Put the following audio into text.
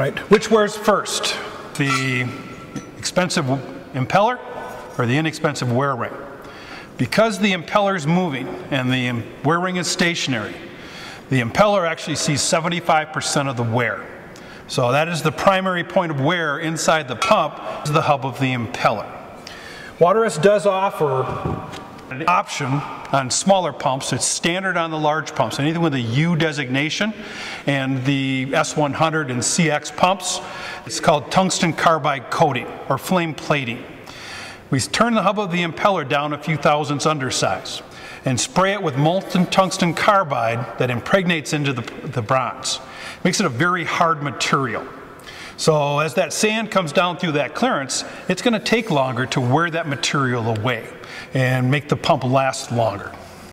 right? Which wears first? The expensive impeller or the inexpensive wear ring? Because the impeller is moving and the wear ring is stationary, the impeller actually sees 75% of the wear. So that is the primary point of wear inside the pump, is the hub of the impeller. Waterous does offer an option on smaller pumps. It's standard on the large pumps. Anything with a U designation and the S100 and CX pumps, it's called tungsten carbide coating or flame plating. We turn the hub of the impeller down a few thousandths undersize and spray it with molten tungsten carbide that impregnates into the, the bronze. Makes it a very hard material. So as that sand comes down through that clearance, it's going to take longer to wear that material away and make the pump last longer.